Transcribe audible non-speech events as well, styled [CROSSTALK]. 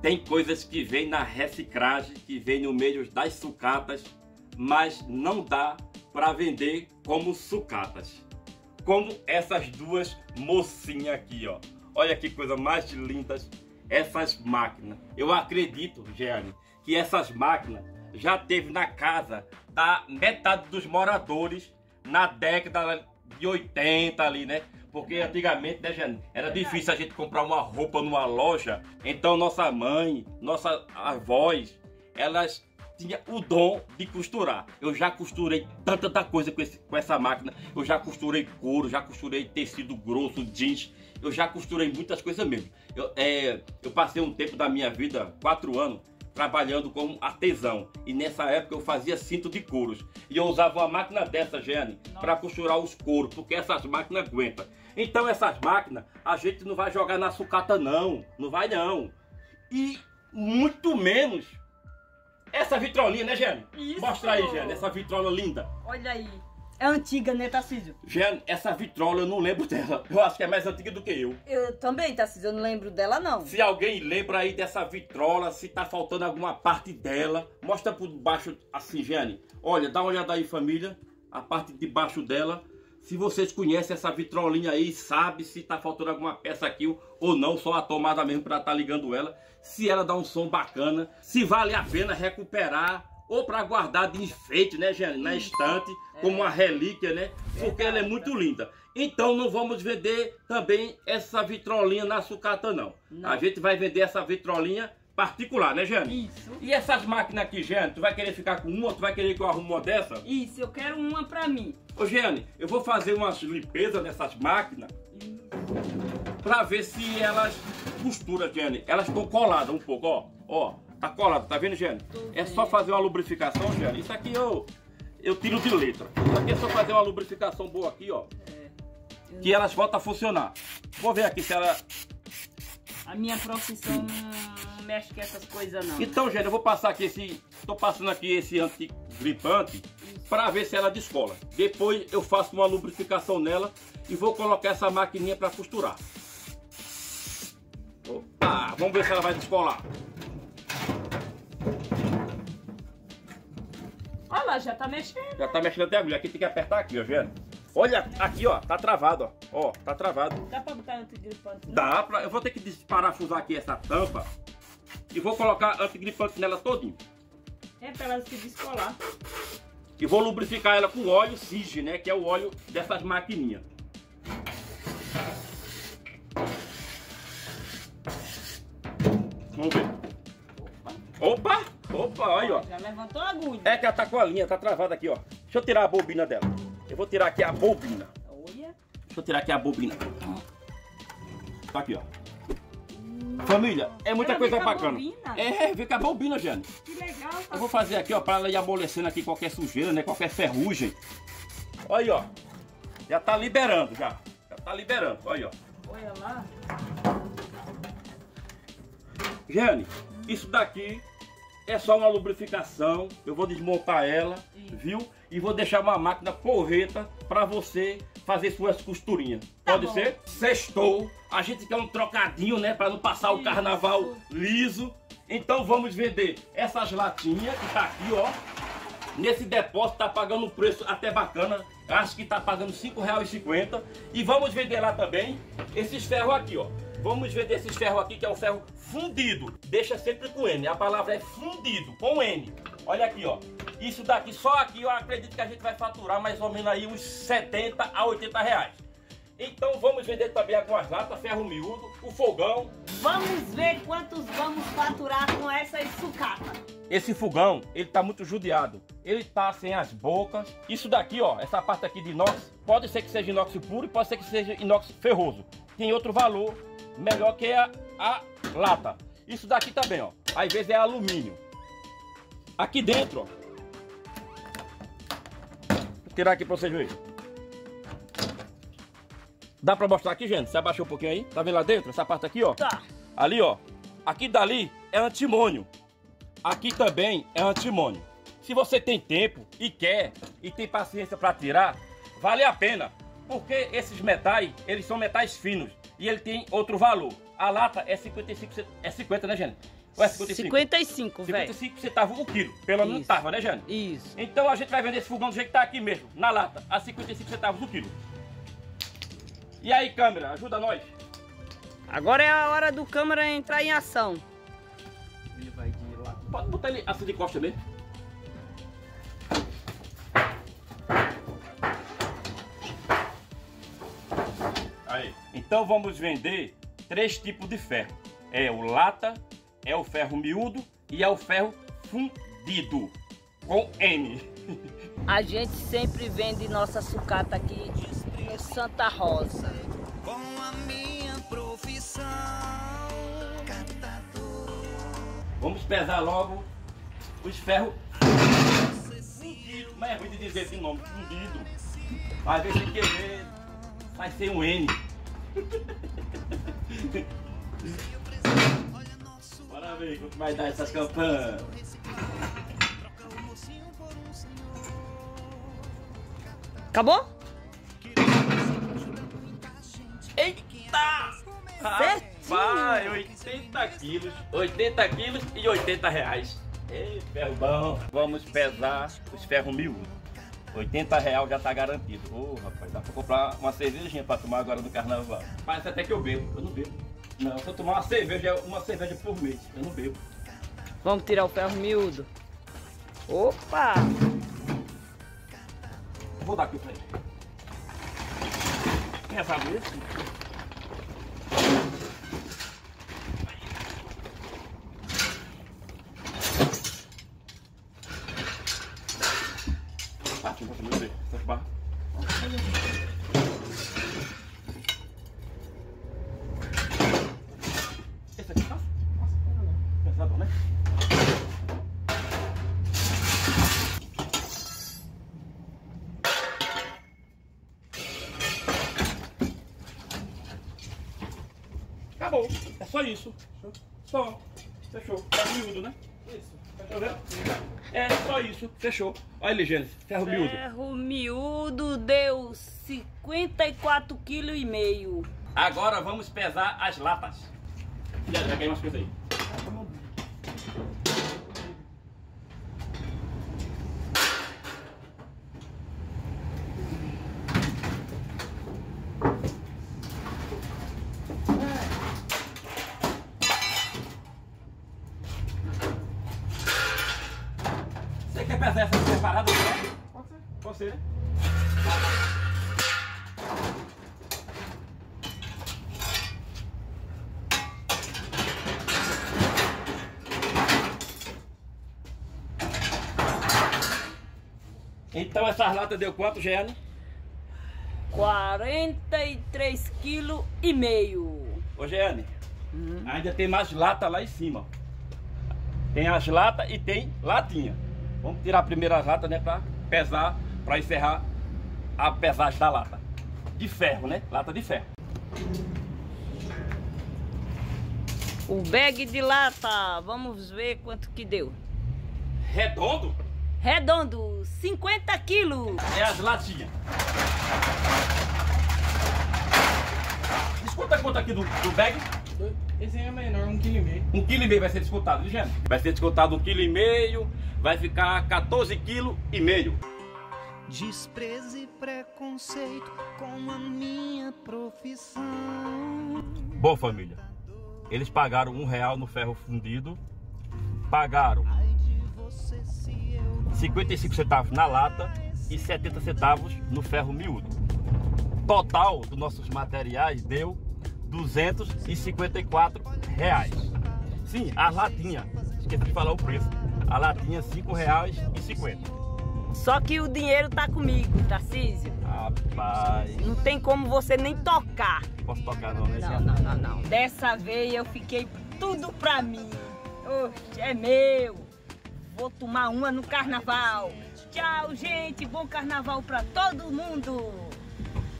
Tem coisas que vêm na reciclagem, que vêm no meio das sucatas, mas não dá para vender como sucatas. Como essas duas mocinhas aqui, ó. Olha que coisa mais lindas essas máquinas. Eu acredito, Jeane, que essas máquinas já teve na casa da metade dos moradores na década de 80 ali, né? Porque antigamente, né, era difícil a gente comprar uma roupa numa loja. Então nossa mãe, nossas avós, elas tinha o dom de costurar. Eu já costurei tanta, tanta coisa com, esse, com, essa máquina. Eu já costurei couro, já costurei tecido grosso, jeans. Eu já costurei muitas coisas mesmo. Eu, é, eu passei um tempo da minha vida, quatro anos, trabalhando como artesão. E nessa época eu fazia cinto de couros. E eu usava uma máquina dessa, Jane, para costurar os couros, porque essas máquinas aguentam. Então essas máquinas a gente não vai jogar na sucata não, não vai não. E muito menos essa vitrolinha, né? Isso. Mostra aí, Gênio, essa vitrola linda. Olha aí. É antiga, né, Tarcísio? Gênio, essa vitrola eu não lembro [LAUGHS] dela. Eu acho que é mais antiga do que eu. Eu também, Tarcísio, eu não lembro dela, não. Se alguém lembra aí dessa vitrola, se tá faltando alguma parte dela, mostra por baixo assim, Gênio. Olha, dá uma olhada aí, família. A parte de baixo dela. Se vocês conhecem essa vitrolinha aí, sabe se tá faltando alguma peça aqui ou não, só a tomada mesmo para estar tá ligando ela, se ela dá um som bacana, se vale a pena recuperar ou para guardar de enfeite, né, gente, na estante, é. como uma relíquia, né? Porque ela é muito linda. Então não vamos vender também essa vitrolinha na sucata não. não. A gente vai vender essa vitrolinha particular, né, Jane? Isso. E essas máquinas aqui, Jane, tu vai querer ficar com uma, tu vai querer que eu arrume uma dessa? Isso, eu quero uma pra mim. Ô, Jane, eu vou fazer umas limpezas nessas máquinas pra ver se elas costuram, Jane. Elas estão coladas um pouco, ó. Ó, tá colado, tá vendo, Jane? É só fazer uma lubrificação, Jane. Isso aqui eu, eu tiro de letra. Isso aqui é só fazer uma lubrificação boa aqui, ó. É. Que elas voltam a funcionar. Vou ver aqui se ela... A minha profissão mexe com essas coisas não. Então, gente, eu vou passar aqui esse... Tô passando aqui esse antigripante para ver se ela descola. Depois eu faço uma lubrificação nela e vou colocar essa maquininha para costurar. Opa, vamos ver se ela vai descolar. Olha lá, já tá mexendo. Já tá mexendo até agulha. Aqui tem que apertar aqui, ó, vendo? Olha, aqui, ó, tá travado, ó. Ó, tá travado. Dá pra botar antigripante? Dá pra... Eu vou ter que desparafusar aqui essa tampa e vou colocar antigripante nela todinho. É pra ela se descolar. E vou lubrificar ela com óleo Sige, né? Que é o óleo dessas maquininhas. Vamos ver. Opa! Opa, olha, ó. Já levantou a agulha. É que ela tá com a linha, tá travada aqui, ó. Deixa eu tirar a bobina dela. Eu vou tirar aqui a bobina. Olha. Deixa eu tirar aqui a bobina. Tá aqui, ó. Família, é muita Ela coisa bacana. É, vem com a bobina, Jane. Que legal. Tá eu vou fazer aqui, ó, pra ela ir amolecendo aqui qualquer sujeira, né? Qualquer ferrugem. Olha aí, ó. Já tá liberando, já. Já tá liberando, olha aí, ó. Olha lá. Jane, isso daqui é só uma lubrificação. Eu vou desmontar ela, Isso. viu? E vou deixar uma máquina porreta para você fazer suas costurinhas. Tá Pode bom. ser? Sextou. A gente quer um trocadinho, né? Para não passar Isso. o carnaval liso. Então vamos vender essas latinhas que tá aqui, ó. Nesse depósito tá pagando um preço até bacana. Acho que tá pagando R$ 5,50. E vamos vender lá também esses ferros aqui, ó. Vamos vender esses ferros aqui, que é o ferro fundido. Deixa sempre com N. A palavra é fundido, com N. Olha aqui, ó. Isso daqui, só aqui eu acredito que a gente vai faturar mais ou menos aí uns 70 a 80 reais. Então vamos vender também algumas latas, ferro miúdo, o fogão. Vamos ver quantos vamos faturar com essa sucata. Esse fogão, ele tá muito judiado. Ele tá sem as bocas. Isso daqui, ó, essa parte aqui de inox, pode ser que seja inox puro e pode ser que seja inox ferroso. Tem outro valor melhor que a, a lata. Isso daqui também, ó. Às vezes é alumínio. Aqui dentro, ó. Vou tirar aqui pra vocês verem. Dá pra mostrar aqui, gente? Você abaixou um pouquinho aí? Tá vendo lá dentro? Essa parte aqui, ó. Tá. Ali, ó. Aqui dali é antimônio. Aqui também é antimônio. Se você tem tempo e quer e tem paciência para tirar, vale a pena. Porque esses metais, eles são metais finos e ele tem outro valor. A lata é 55, é 50, né, gente? Ou é 55? 55, velho. 55 centavos o quilo. Pelo menos tava, né, Jane? Isso. Então a gente vai vender esse fogão do jeito que tá aqui mesmo, na lata, a 55 centavos o quilo. E aí, câmera, ajuda nós. Agora é a hora do câmera entrar em ação. Ele vai de lá. Pode botar ele assim de costa mesmo. Então vamos vender três tipos de ferro. É o lata, é o ferro miúdo e é o ferro fundido. Com N. A gente sempre vende nossa sucata aqui no Santa Rosa. com a minha profissão. Catador, Vamos pesar logo os ferros fundidos. Mas é ruim de dizer esse nome, fundido. Às vezes sem querer, sai sem um N. Bora ver quanto vai dar essas campanhas. Acabou? Eita! Rapaz, 80 quilos, 80 quilos e 80 reais. Ei, ferro bom. Vamos pesar os ferros miúdos. 80 reais já tá garantido. Ô, rapaz, dá pra comprar uma cervejinha pra tomar agora no carnaval. Parece até que eu bebo. Eu não bebo. Não, se eu tomar uma cerveja, uma cerveja por mês. Eu não bebo. Vamos tirar o ferro miúdo. Opa! Vou dar aqui pra ele. Quem sabe isso? Partiu, partiu, meu Deus. Tá barra. Esse aqui tá? Nossa, pesadão, né? Acabou. É só isso. Só. Fechou. Tá miúdo, né? Isso. Tá vendo? É só isso. Fechou. Olha ele, Gênesis. Ferro miúdo. Ferro miúdo deu 54 kg e meio. Agora vamos pesar as latas. Já, já umas coisas aí. Você quer pesar essa separada? Pode ser. Né? Então essas latas deu quanto, Giane? 43 kg e meio. Ô, Giane, ainda tem mais lata lá em cima. Tem as latas e tem latinha. Vamos tirar primeiro as latas, né, pra pesar, pra encerrar a pesagem da lata. De ferro, né? Lata de ferro. O bag de lata, vamos ver quanto que deu. Redondo Redondo, 50 quilos. é as latinhas. Desconta quanto aqui do, do bag? Esse é menor, um quilo e meio. Um quilo e meio vai ser descontado, gente? Vai ser descontado um quilo e meio, vai ficar 14 quilos e meio. Desprezo e preconceito com a minha profissão. Bom, família, eles pagaram um real no ferro fundido, pagaram Ai de você se eu 55 centavos na lata e 70 centavos no ferro miúdo. Total dos nossos materiais deu 254 reais. Sim, a latinha, esqueci de falar o preço. A latinha R$ reais e 50. Só que o dinheiro tá comigo, Tarcísio. Rapaz, Não tem como você nem tocar. posso tocar não, né? Não, não, não, não. Dessa vez eu fiquei tudo pra mim. Oxe, é meu. Vou tomar uma no carnaval. Tchau, gente. Bom carnaval pra todo mundo.